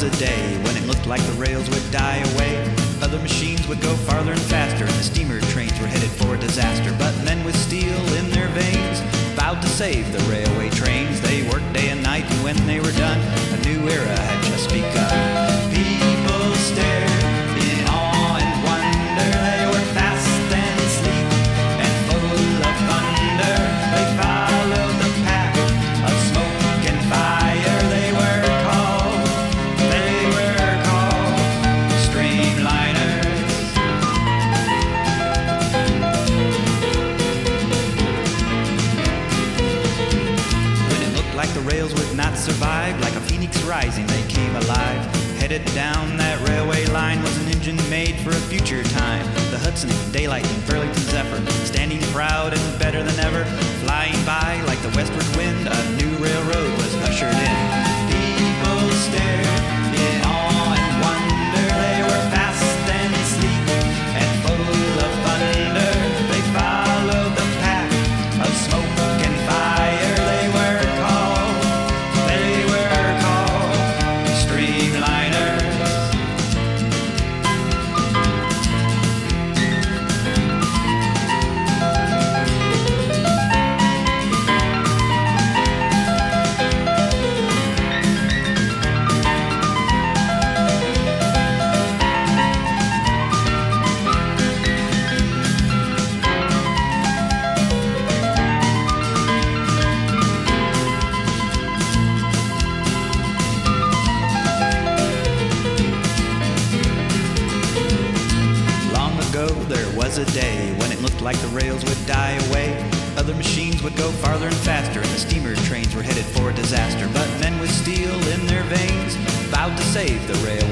was a day when it looked like the rails would die away. Other machines would go farther and faster, and the steamer trains were headed for a disaster. But men with steel in their veins vowed to save the railway trains. They worked day and night, and when they were done, a new era rails would not survive, like a phoenix rising, they came alive. Headed down that railway line was an engine made for a future time. The Hudson, Daylight, and Burlington Zephyr, standing proud and better than ever, flying by like the westward wind. A new was a day when it looked like the rails would die away. Other machines would go farther and faster, and the steamer trains were headed for a disaster. But men with steel in their veins vowed to save the railway